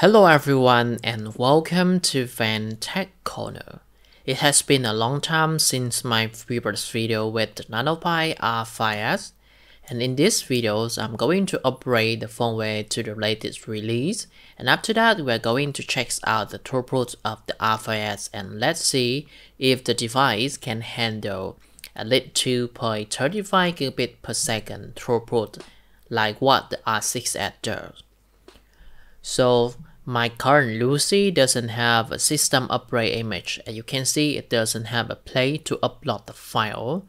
Hello everyone and welcome to Van Tech Corner. It has been a long time since my previous video with NanoPi R5S and in this video I'm going to upgrade the firmware to the latest release and after that we're going to check out the throughput of the R5S and let's see if the device can handle at least 2.35 gigabit per second throughput like what the R6S does. So my current LuCI doesn't have a system upgrade image. As you can see, it doesn't have a play to upload the file.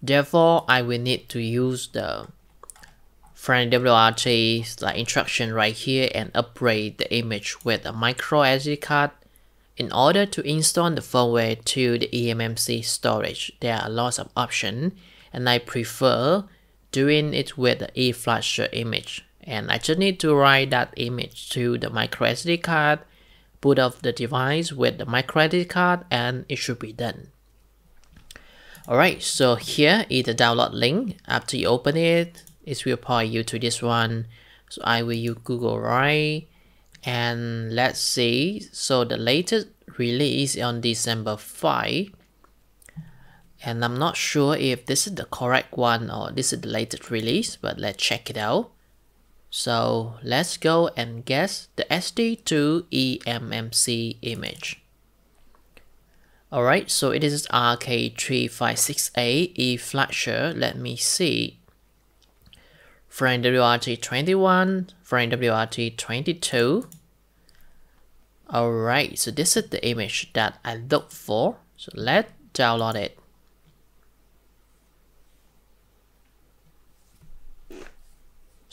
Therefore, I will need to use the FriendlyWrt like instruction right here and upgrade the image with a micro SD card. In order to install the firmware to the eMMC storage, there are lots of options and I prefer doing it with the eFlasher image and I just need to write that image to the microSD card, boot up the device with the microSD card and it should be done. Alright, so here is the download link. After you open it, it will point you to this one. So I will use Google Drive and let's see. So the latest release on December 5 and I'm not sure if this is the correct one or this is the latest release but let's check it out. So let's go and guess the SD2 eMMC image. Alright, so it is RK3568 eFlasher. Let me see. FriendlyWrt21, frame WRT22. Alright, so this is the image that I look for. So let's download it.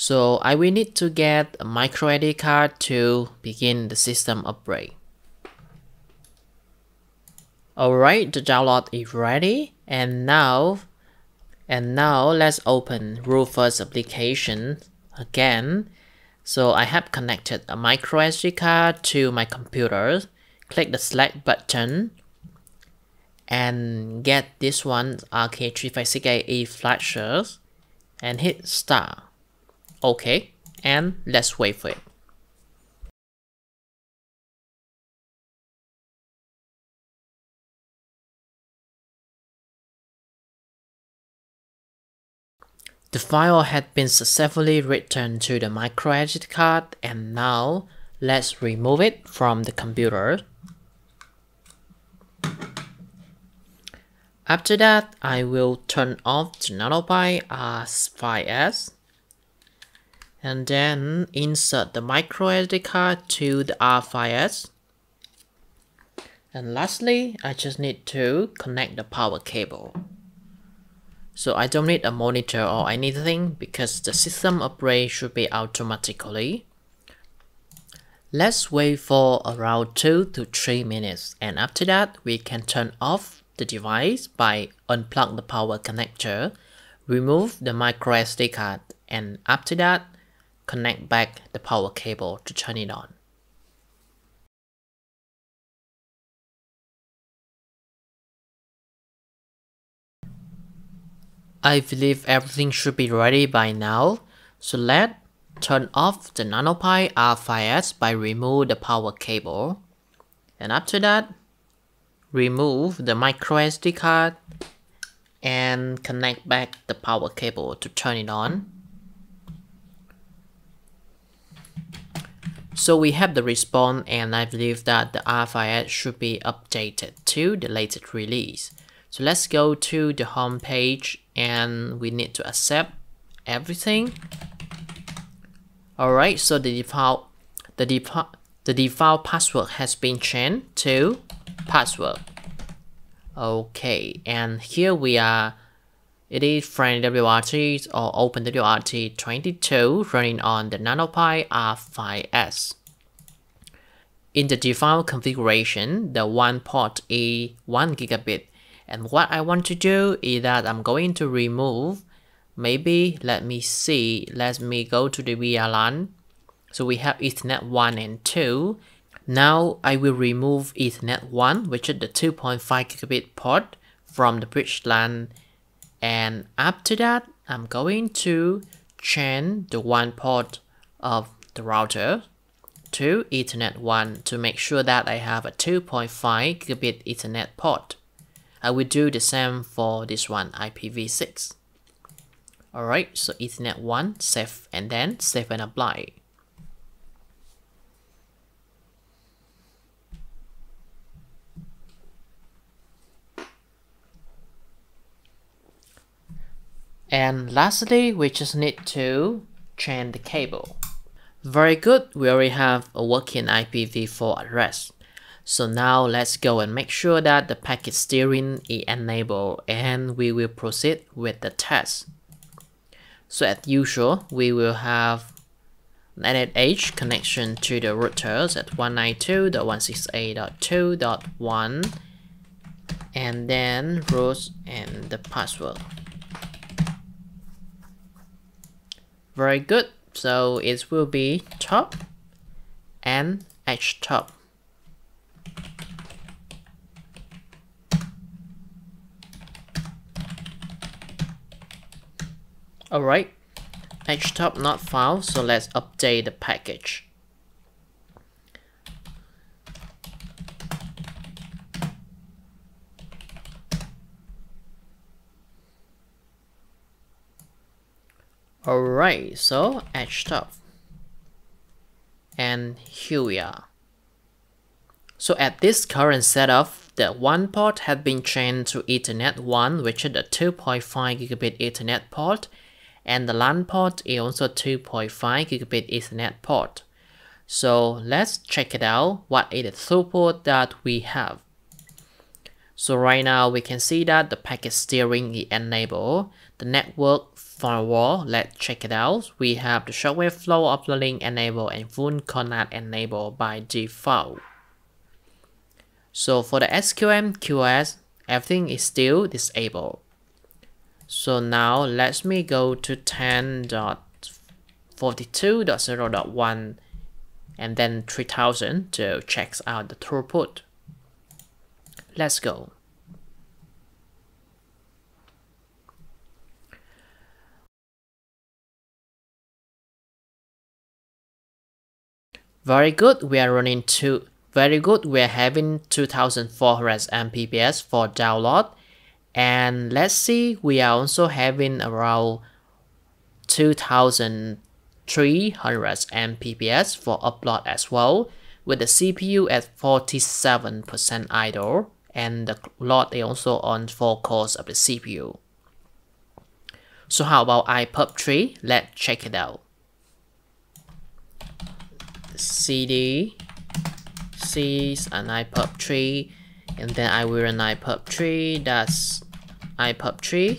So I will need to get a micro SD card to begin the system upgrade. Alright, the download is ready and now and now let's open Rufus application again. So I have connected a micro SD card to my computer. Click the select button and get this one RK3568 eFlashers and hit start. Okay, and let's wait for it. The file had been successfully written to the microSD card and now let's remove it from the computer. After that, I will turn off the NanoPi R5S and then insert the micro SD card to the R5S. And lastly, I just need to connect the power cable. So I don't need a monitor or anything because the system upgrade should be automatically. Let's wait for around 2 to 3 minutes and after that we can turn off the device by unplug the power connector, remove the micro SD card and after that connect back the power cable to turn it on. I believe everything should be ready by now, so let's turn off the NanoPi R5S by remove the power cable. And after that, remove the microSD card and connect back the power cable to turn it on. So we have the response and I believe that the R5S should be updated to the latest release. So let's go to the home page and we need to accept everything. Alright, so the default the default the default password has been changed to password. Okay, and here we are it is FriendlyWrt or OpenWRT22 running on the NanoPi R5S. In the default configuration, the WAN port is 1 gigabit. And what I want to do is that I'm going to remove maybe let me see let me go to the VLAN so we have Ethernet 1 and 2 now I will remove Ethernet 1 which is the 2.5 gigabit port from the bridge LAN and after that I'm going to change the WAN port of the router to Ethernet 1 to make sure that I have a 2.5 gigabit Ethernet port. I will do the same for this one IPv6. Alright, so Ethernet 1, save and then save and apply. And lastly, we just need to chain the cable. Very good, we already have a working IPv4 address. So now let's go and make sure that the packet steering is enabled and we will proceed with the test. So as usual, we will have NetEdge connection to the routers at 192.168.2.1 and then root and the password. Very good. So it will be top and htop. Alright, htop not found, so let's update the package. Alright, so htop. And here we are. So at this current setup, the WAN port had been changed to Ethernet 1, which is the 2.5 gigabit Ethernet port, and the LAN port is also 2.5 gigabit Ethernet port. So let's check it out, what is the throughput that we have. So right now we can see that the packet steering is enabled, the network firewall, let's check it out. We have the software flow offloading enabled and FullCone NAT enabled by default. So for the SQM QoS, everything is still disabled. So now let me go to 10.42.0.1 and then 3000 to check out the throughput. Let's go. Very good, we are running two. Very good, we are having 2400 Mbps for download. And let's see, we are also having around 2300 Mbps for upload as well, with the CPU at 47% idle, and the load is also on 4 cores of the CPU. So how about iPerf3? Let's check it out cd sees an iperf3 and then I will run iperf3 that's iperf3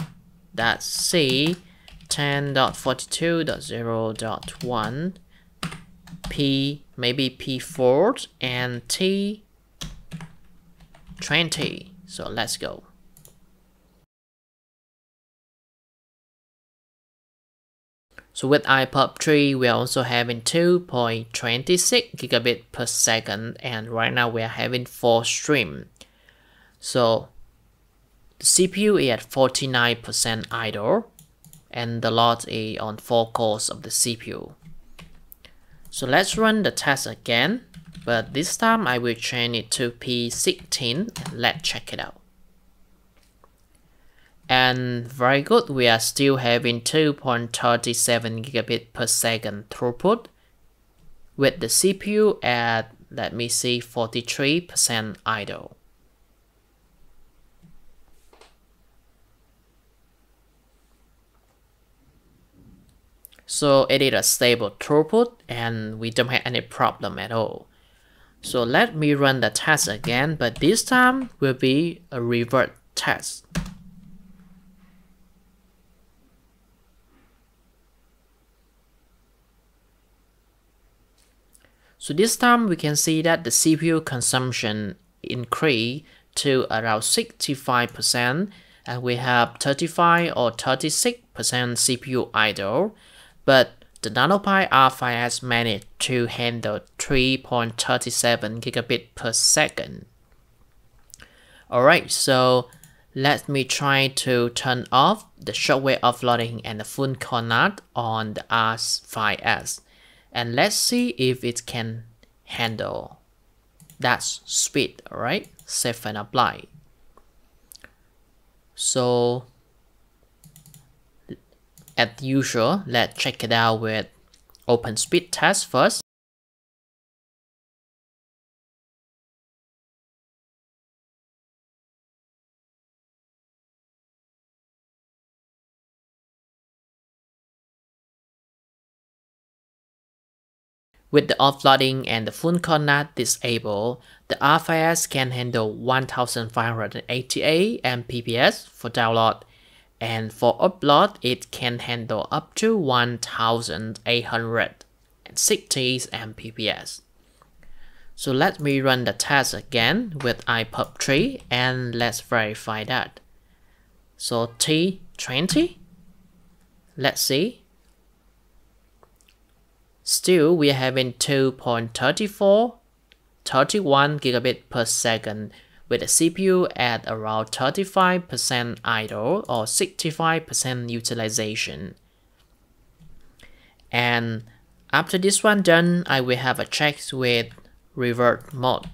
that's c 10.42.0.1 p maybe p4 and t 20 so let's go So with iPerf3, we are also having 2.26 gigabit per second, and right now we are having 4 stream. So the CPU is at 49% idle, and the lot is on 4 cores of the CPU. So let's run the test again, but this time I will change it to P16 and let's check it out and very good we are still having 2.37 gigabit per second throughput with the CPU at let me see 43% idle. So it is a stable throughput and we don't have any problem at all. So let me run the test again but this time will be a revert test So this time we can see that the CPU consumption increased to around 65% and we have 35 or 36% CPU idle, but the NanoPi R5S managed to handle 3.37 gigabit per second. Alright, so let me try to turn off the software offloading and the FullCone NAT on the R5S and let's see if it can handle. That's speed, alright? Save and apply. So, as usual, let's check it out with open speed test first. With the offloading and the full NAT disabled, the R5S can handle 1588 Mbps for download, and for upload it can handle up to 1860 Mbps. So let me run the test again with iPerf 3 and let's verify that. So T20, let's see. Still, we are having 2.34, 31 gigabit per second with the CPU at around 35% idle or 65% utilization. And after this one done, I will have a check with revert mode.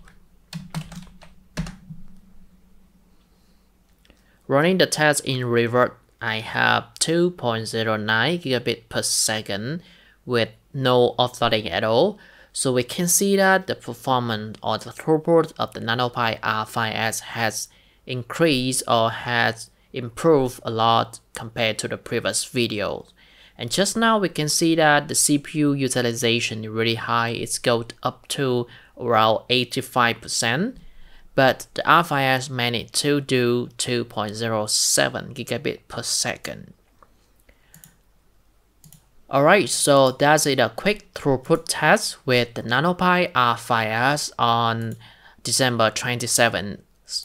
Running the test in revert, I have 2.09 gigabit per second with no offloading at all. So we can see that the performance or the throughput of the NanoPi R5S has increased or has improved a lot compared to the previous videos. And just now we can see that the CPU utilization is really high. It's going up to around 85%. But the R5S managed to do 2.07 gigabit per second. Alright, so that's it a quick throughput test with the NanoPi R5S on December 27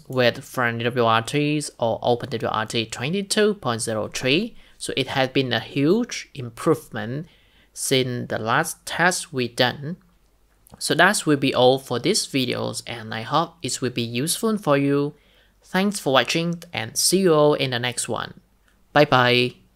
with FriendlyWrt or OpenWRT 22.03. So it has been a huge improvement since the last test we done. So that will be all for this videos and I hope it will be useful for you. Thanks for watching and see you all in the next one. Bye bye.